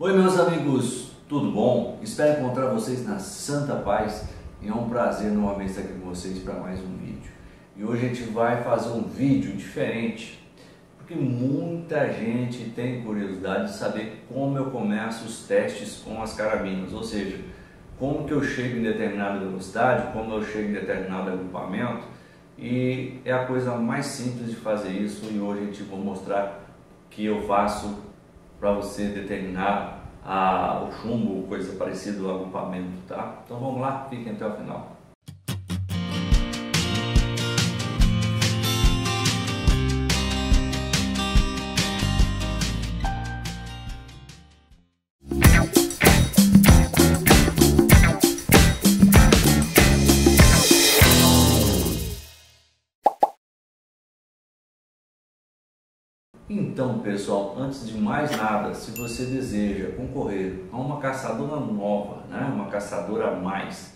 Oi meus amigos, tudo bom? Espero encontrar vocês na Santa Paz e é um prazer novamente estar aqui com vocês para mais um vídeo. E hoje a gente vai fazer um vídeo diferente, porque muita gente tem curiosidade de saber como eu começo os testes com as carabinas, ou seja, como que eu chego em determinada velocidade, como eu chego em determinado agrupamento e é a coisa mais simples de fazer isso e hoje a gente vou mostrar que eu faço para você determinar a, o chumbo, coisa parecida, o agrupamento, tá? Então vamos lá, fiquem até o final. Então, pessoal, antes de mais nada, se você deseja concorrer a uma caçadora nova, né, uma caçadora a mais,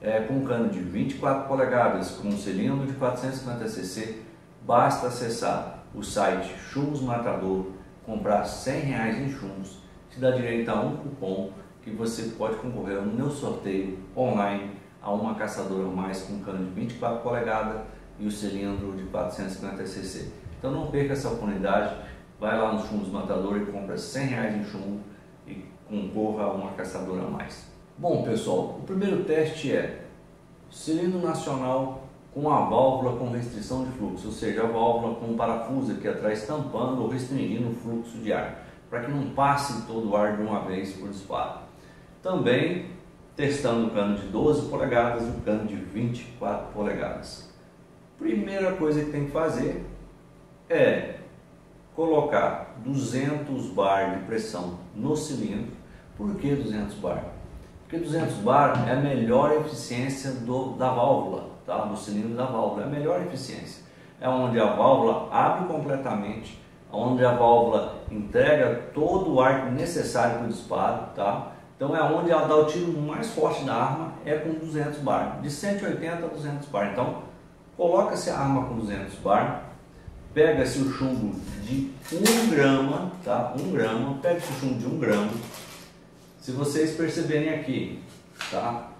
é, com cano de 24 polegadas, com um cilindro de 450cc, basta acessar o site Chumos Matador, comprar 100 reais em chumos, te dá direito a um cupom que você pode concorrer no meu sorteio online a uma caçadora a mais com cano de 24 polegadas e o cilindro de 450cc. Então não perca essa oportunidade, vai lá no Chumos Matador e compra 100 reais em chumbo e concorra a uma caçadora a mais. Bom pessoal, o primeiro teste é cilindro nacional com a válvula com restrição de fluxo, ou seja, a válvula com um parafuso aqui atrás tampando ou restringindo o fluxo de ar, para que não passe todo o ar de uma vez por disparo. Também testando o cano de 12 polegadas e o cano de 24 polegadas. Primeira coisa que tem que fazer é colocar 200 bar de pressão no cilindro. Por que 200 bar? Porque 200 bar é a melhor eficiência do, da válvula, tá? do cilindro da válvula, é a melhor eficiência. É onde a válvula abre completamente, onde a válvula entrega todo o ar necessário para o disparo, tá? Então é onde ela dá o tiro mais forte da arma, é com 200 bar, de 180 a 200 bar. Então coloca-se a arma com 200 bar, pega-se o chumbo de 1 grama, tá? 1 grama, pega-se o chumbo de 1 grama. Se vocês perceberem aqui, tá?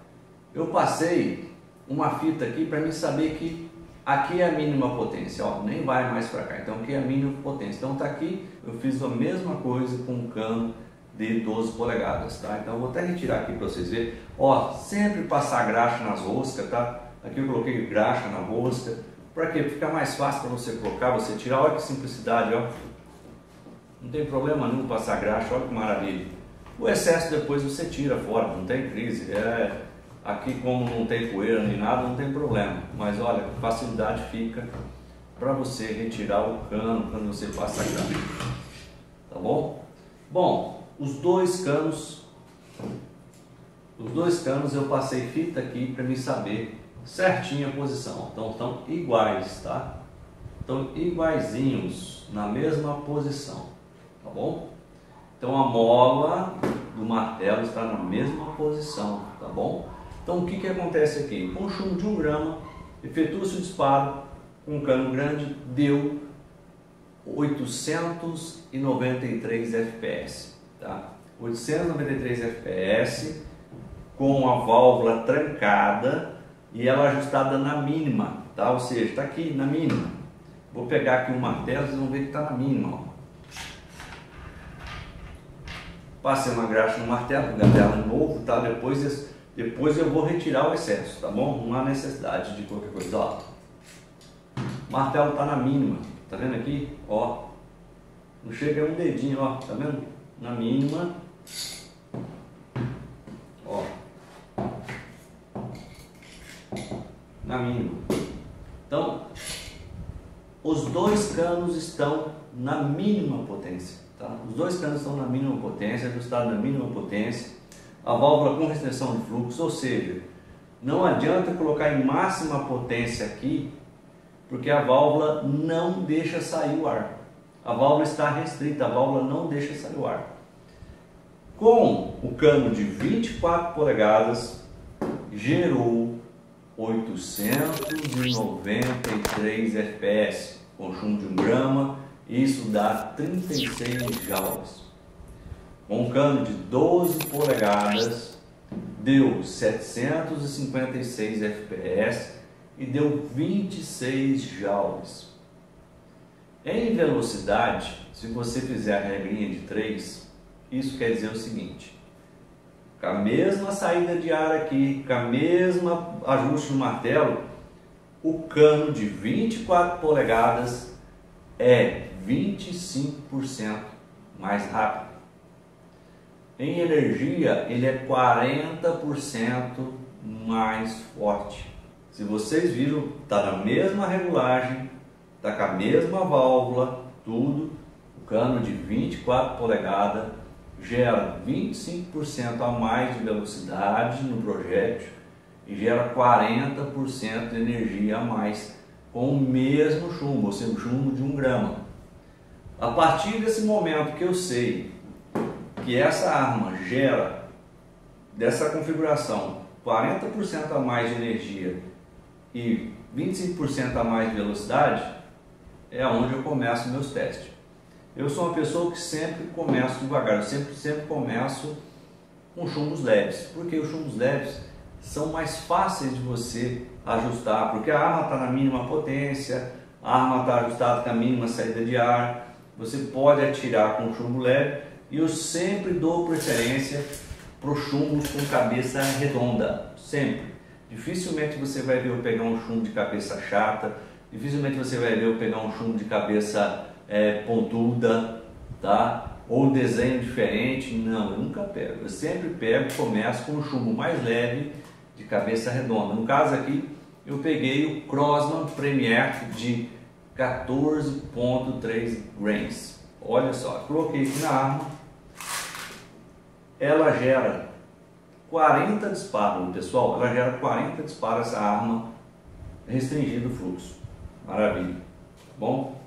Eu passei uma fita aqui para mim saber que aqui é a mínima potência, ó, nem vai mais para cá. Então aqui é a mínima potência. Então tá aqui, eu fiz a mesma coisa com um cano de 12 polegadas, tá? Então vou até retirar aqui para vocês verem. Ó, sempre passar graxa nas roscas, tá? Aqui eu coloquei graxa na rosca para quê? Fica mais fácil para você colocar, você tirar. Olha que simplicidade, ó. Não tem problema nenhum passar graxa, olha que maravilha. O excesso depois você tira fora, não tem crise. É, aqui como não tem poeira nem nada, não tem problema. Mas olha, facilidade fica para você retirar o cano quando você passa graxa. Tá bom? Bom, os dois canos, os dois canos eu passei fita aqui para me saber certinho a posição. Então estão iguais, tá? Estão iguaizinhos na mesma posição, tá bom? Então a mola do martelo está na mesma posição, tá bom? Então o que, que acontece aqui? Com chumbo de 1 grama, efetua-se o disparo com um cano grande, deu 893 FPS, tá? 893 FPS com a válvula trancada e ela ajustada na mínima, tá? Ou seja, está aqui na mínima. Vou pegar aqui um martelo, vocês vão ver que está na mínima. Ó. Passei uma graxa no martelo, martelo novo, tá? Depois, depois eu vou retirar o excesso, tá bom? Não há necessidade de qualquer coisa. Ó. O martelo está na mínima, tá vendo aqui? Ó, não chega um dedinho, ó, tá vendo? Na mínima. na mínima. Então, os dois canos estão na mínima potência. Tá? Os dois canos estão na mínima potência, ajustados na mínima potência. A válvula com restrição de fluxo, ou seja, não adianta colocar em máxima potência aqui, porque a válvula não deixa sair o ar. A válvula está restrita, a válvula não deixa sair o ar. Com o cano de 24 polegadas, gerou 893 FPS, consumo de um grama, isso dá 36 joules. um cano de 12 polegadas, deu 756 FPS e deu 26 joules. Em velocidade, se você fizer a regrinha de 3, isso quer dizer o seguinte: com a mesma saída de ar aqui, com a mesma ajuste no martelo, o cano de 24 polegadas é 25% mais rápido. Em energia, ele é 40% mais forte. Se vocês viram, está na mesma regulagem, está com a mesma válvula, tudo. O cano de 24 polegadas gera 25% a mais de velocidade no projétil e gera 40% de energia a mais com o mesmo chumbo, ou seja, o chumbo de um grama. A partir desse momento que eu sei que essa arma gera dessa configuração 40% a mais de energia e 25% a mais de velocidade, é onde eu começo meus testes. Eu sou uma pessoa que sempre começo devagar, eu sempre, sempre começo com chumbos leves, porque os chumbos leves são mais fáceis de você ajustar, porque a arma está na mínima potência, a arma está ajustada com a mínima saída de ar, você pode atirar com chumbo leve e eu sempre dou preferência para os chumbos com cabeça redonda, sempre. Dificilmente você vai ver eu pegar um chumbo de cabeça chata, dificilmente você vai ver eu pegar um chumbo de cabeça é, pontuda, tá? Ou desenho diferente. Não, eu nunca pego. Eu sempre pego começo com um chumbo mais leve de cabeça redonda. No caso aqui, eu peguei o Crossman Premier de 14.3 grains. Olha só, coloquei aqui na arma. Ela gera 40 disparos, pessoal. Ela gera 40 disparos essa arma restringido o fluxo. Maravilha. Tá bom?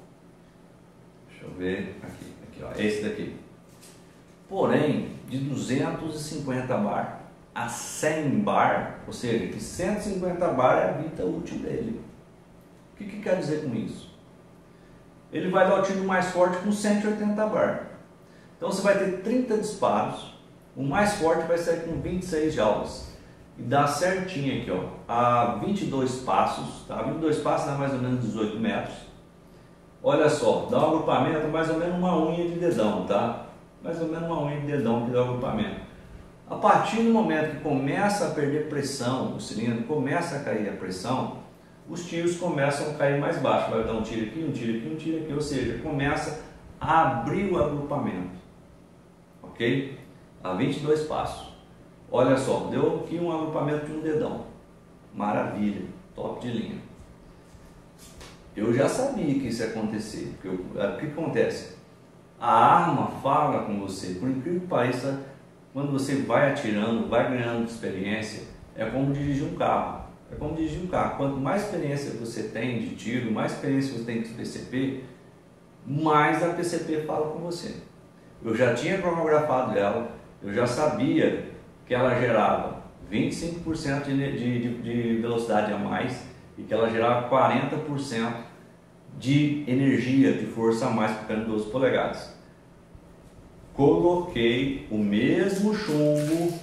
Deixa eu ver aqui, aqui ó, esse daqui. Porém, de 250 bar a 100 bar, ou seja, de 150 bar é a vida útil dele. O que, que quer dizer com isso? Ele vai dar o tiro mais forte com 180 bar. Então você vai ter 30 disparos, o mais forte vai ser com 26 joules. E dá certinho aqui, ó, a 22 passos, tá? 22 passos dá mais ou menos 18 metros. Olha só, dá um agrupamento mais ou menos uma unha de dedão, tá? Mais ou menos uma unha de dedão que dá o agrupamento. A partir do momento que começa a perder pressão, o cilindro começa a cair a pressão, os tiros começam a cair mais baixo. Vai dar um tiro aqui, um tiro aqui, um tiro aqui, ou seja, começa a abrir o agrupamento. Ok? A 22 passos. Olha só, deu aqui um agrupamento de um dedão. Maravilha, top de linha. Eu já sabia que isso ia acontecer. Porque eu, o que acontece? A arma fala com você, por incrível que pareça, quando você vai atirando, vai ganhando experiência, é como dirigir um carro. É como dirigir um carro. Quanto mais experiência você tem de tiro, mais experiência você tem de PCP, mais a PCP fala com você. Eu já tinha cronografado ela, eu já sabia que ela gerava 25% de, de, de velocidade a mais e que ela gerava 40% de energia, de força a mais o cano de 12 polegadas. Coloquei o mesmo chumbo,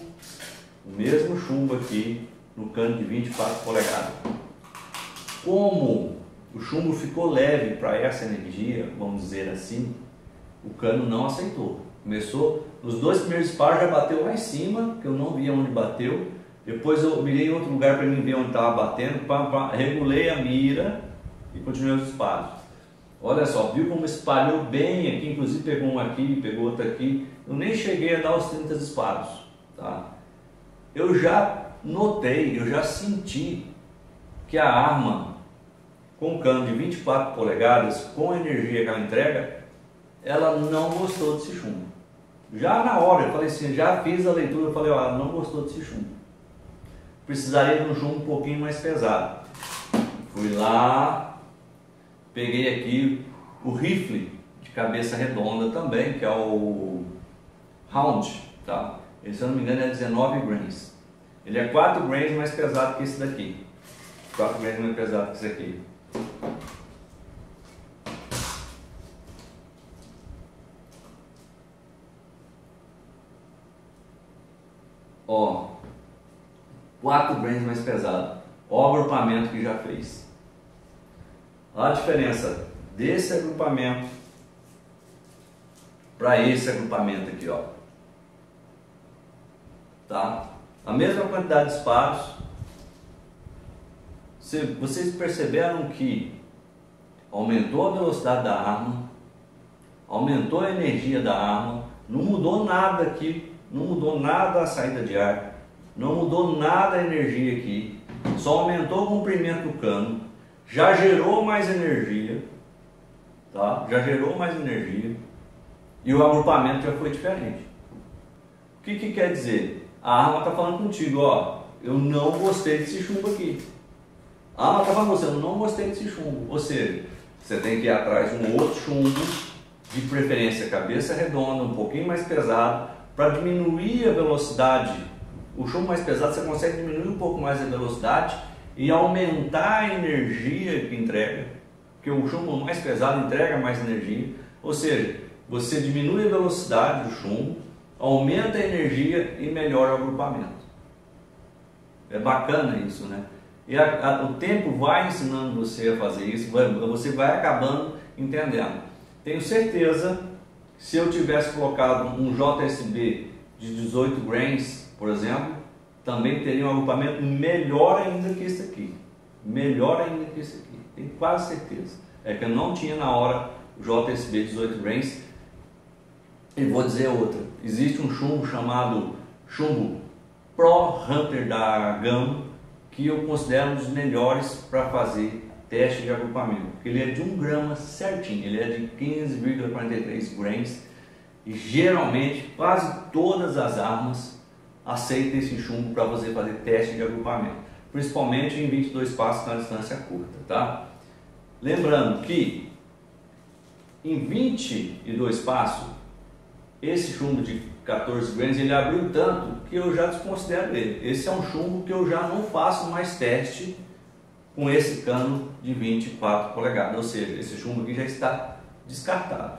o mesmo chumbo aqui no cano de 24 polegadas. Como o chumbo ficou leve para essa energia, vamos dizer assim, o cano não aceitou. Começou, nos dois primeiros disparos já bateu lá em cima, que eu não via onde bateu. Depois eu mirei em outro lugar para mim ver onde estava batendo, pá, regulei a mira e continuei os disparos. Olha só, viu como espalhou bem aqui, inclusive pegou um aqui, pegou outro aqui. Eu nem cheguei a dar os 30 disparos, tá? Eu já notei, eu já senti que a arma com cano de 24 polegadas, com a energia que ela entrega, ela não gostou desse chumbo. Já na hora, eu falei assim, já fiz a leitura, eu falei, ó, ela não gostou desse chumbo. Precisaria de um chumbo um pouquinho mais pesado. Fui lá, peguei aqui o rifle de cabeça redonda também, que é o Round, tá? Ele, se eu não me engano, é 19 grains. Ele é 4 grains mais pesado que esse daqui. 4 grains mais pesado que esse aqui. Ó, 4 grains mais pesado. Ó o agrupamento que já fez. A diferença desse agrupamento para esse agrupamento aqui, ó. Tá? A mesma quantidade de disparos. Vocês perceberam que aumentou a velocidade da arma, aumentou a energia da arma, não mudou nada aqui, não mudou nada a saída de ar, não mudou nada a energia aqui, só aumentou o comprimento do cano, já gerou mais energia, tá? Já gerou mais energia e o agrupamento já foi diferente. O que, que quer dizer? A arma está falando contigo, ó, eu não gostei desse chumbo aqui. A arma está falando você, eu não gostei desse chumbo. Ou seja, você tem que ir atrás de um outro chumbo, de preferência cabeça redonda, um pouquinho mais pesado, para diminuir a velocidade. O chumbo mais pesado você consegue diminuir um pouco mais a velocidade e aumentar a energia que entrega, porque o chumbo mais pesado entrega mais energia. Ou seja, você diminui a velocidade do chumbo, aumenta a energia e melhora o agrupamento. É bacana isso, né? E a, a, o tempo vai ensinando você a fazer isso, vai, você vai acabando entendendo. Tenho certeza se eu tivesse colocado um JSB de 18 grains, por exemplo, também teria um agrupamento melhor ainda que esse aqui. Melhor ainda que esse aqui. Tenho quase certeza. É que eu não tinha na hora o JSB 18 grains e vou dizer outra. Existe um chumbo chamado chumbo Pro Hunter da Gama que eu considero um dos melhores para fazer teste de agrupamento. Ele é de 1 grama certinho, ele é de 15,43 grains e geralmente quase todas as armas aceitam esse chumbo para você fazer teste de agrupamento, principalmente em 22 passos na distância curta, tá? Lembrando que em 22 passos esse chumbo de 14 grains ele abriu tanto que eu já desconsidero ele. Esse é um chumbo que eu já não faço mais teste com esse cano de 24 polegadas, ou seja, esse chumbo aqui já está descartado.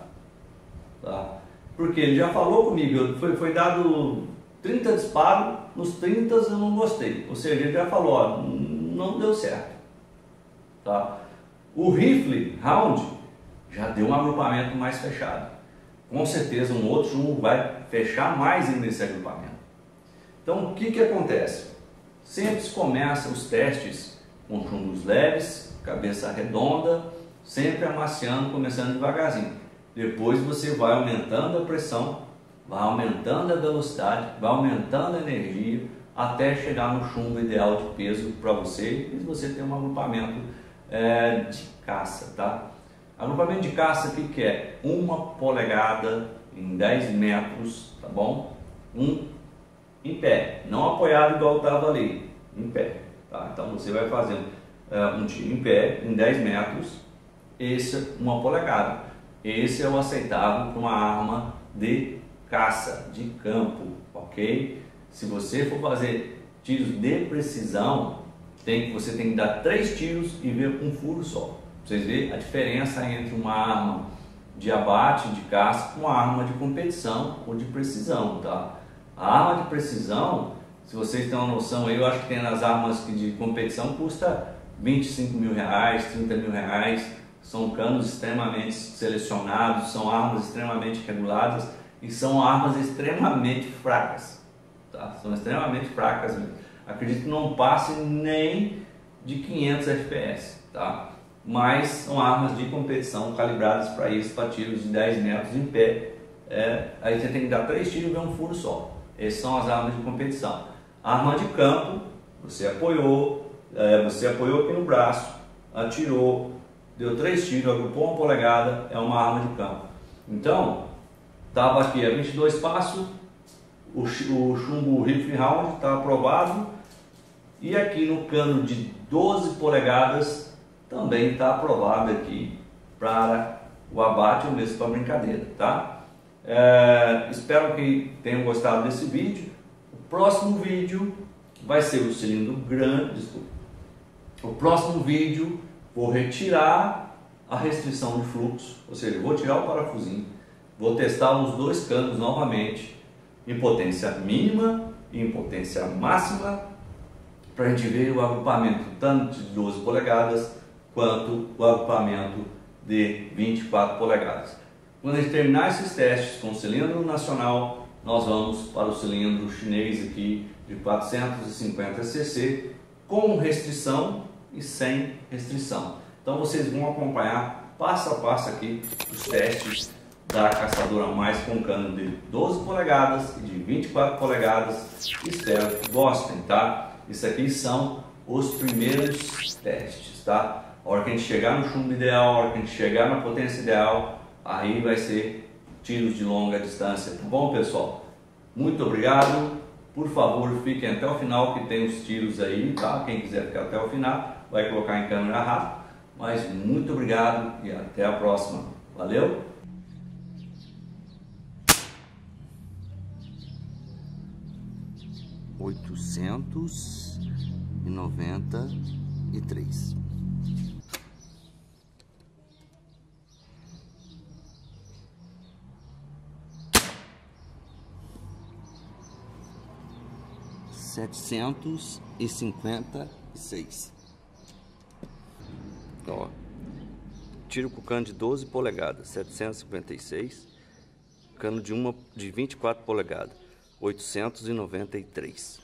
Tá? Porque ele já falou comigo, foi, foi dado 30 disparos, nos 30 eu não gostei. Ou seja, ele já falou, ó, não deu certo. Tá? O rifle round já deu um agrupamento mais fechado com certeza um outro chumbo vai fechar mais ainda esse agrupamento. Então o que, que acontece? Sempre se começa os testes com chumbos leves, cabeça redonda, sempre amaciando, começando devagarzinho. Depois você vai aumentando a pressão, vai aumentando a velocidade, vai aumentando a energia, até chegar no chumbo ideal de peso para você e você ter um agrupamento é, de caça, tá? Agrupamento de caça, o que, que é? Uma polegada em 10 metros, tá bom? Um em pé, não apoiado igual estava ali, em pé. Tá? Então você vai fazendo uh, um tiro em pé em 10 metros, esse é uma polegada. Esse é o aceitável para uma arma de caça, de campo, ok? Se você for fazer tiros de precisão, tem, você tem que dar três tiros e ver um furo só vocês verem a diferença entre uma arma de abate, de caça, com uma arma de competição ou de precisão, tá? A arma de precisão, se vocês têm uma noção aí, eu acho que tem nas armas de competição custa 25 mil reais, 30 mil reais, são canos extremamente selecionados, são armas extremamente reguladas e são armas extremamente fracas, tá? São extremamente fracas mesmo. Acredito que não passe nem de 500 FPS, tá? mas são armas de competição calibradas para isso, para tiros de 10 metros em pé. É, aí você tem que dar três tiros e um furo só. Essas são as armas de competição. Arma de campo, você apoiou, é, você apoiou aqui no braço, atirou, deu três tiros, agrupou uma polegada, é uma arma de campo. Então, estava aqui a 22 passos, o, o chumbo rifle round está aprovado, e aqui no cano de 12 polegadas também está aprovado aqui para o abate ou mesmo para brincadeira, tá? É, espero que tenham gostado desse vídeo. O próximo vídeo vai ser o cilindro grande, desculpa. O próximo vídeo vou retirar a restrição de fluxo, ou seja, vou tirar o parafusinho, vou testar os dois canos novamente em potência mínima em potência máxima para a gente ver o agrupamento tanto de 12 polegadas quanto o agrupamento de 24 polegadas. Quando a gente terminar esses testes com o cilindro nacional, nós vamos para o cilindro chinês aqui de 450 cc com restrição e sem restrição. Então vocês vão acompanhar passo a passo aqui os testes da caçadora mais com cano de 12 polegadas e de 24 polegadas. Espero que gostem, tá? Isso aqui são os primeiros testes, tá? A hora que a gente chegar no chumbo ideal, a hora que a gente chegar na potência ideal, aí vai ser tiros de longa distância, tá bom pessoal? Muito obrigado, por favor fiquem até o final que tem os tiros aí, tá? Quem quiser ficar até o final vai colocar em câmera rápida, mas muito obrigado e até a próxima, valeu? Oitocentos e noventa e três. setecentos e cinquenta e seis. Ó, tiro com cano de 12 polegadas, 756. Cano de uma de 24 polegadas, 893.